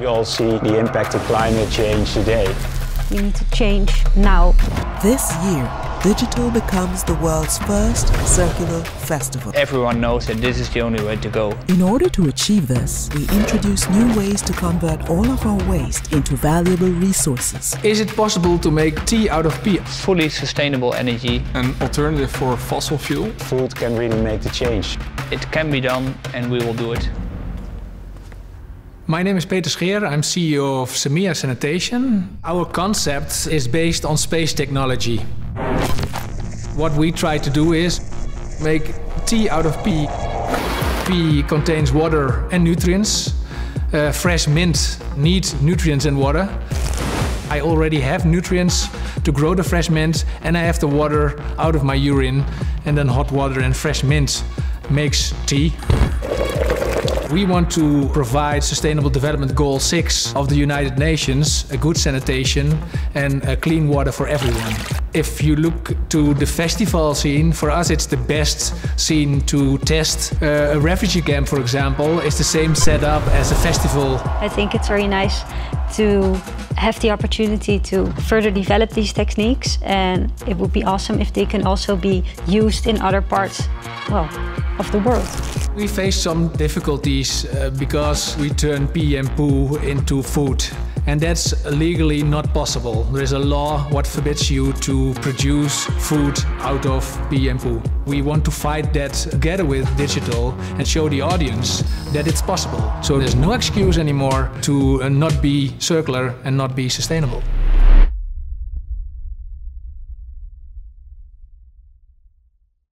We all see the impact of climate change today. We need to change now. This year, DGTL becomes the world's first circular festival. Everyone knows that this is the only way to go. In order to achieve this, we introduce new ways to convert all of our waste into valuable resources. Is it possible to make tea out of pee? Fully sustainable energy. An alternative for fossil fuel. Food can really make the change. It can be done and we will do it. My name is Peter Scheer. I'm CEO of SEMiLLA Sanitation. Our concept is based on space technology. What we try to do is make tea out of pee. Pee contains water and nutrients. Uh, fresh mint needs nutrients and water. I already have nutrients to grow the fresh mint and I have the water out of my urine and then hot water and fresh mint makes tea. We want to provide Sustainable Development Goal 6 of the United Nations, a good sanitation and clean water for everyone. If you look to the festival scene, for us it's the best scene to test. Uh, a refugee camp, for example, is the same setup as a festival. I think it's very nice to have the opportunity to further develop these techniques and it would be awesome if they can also be used in other parts well, of the world. We face some difficulties uh, because we turn pee and poo into food. And that's legally not possible. There is a law what forbids you to produce food out of pee and poo. We want to fight that together with DGTL and show the audience that it's possible. So there's no excuse anymore to uh, not be circular and not be sustainable.